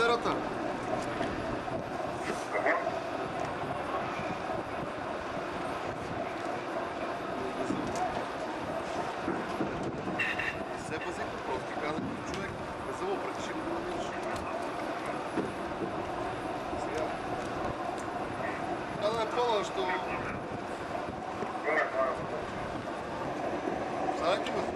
серата. Се пази просто казах като човек. Да го намираш. Сега. Казвам е пълно, що... Сега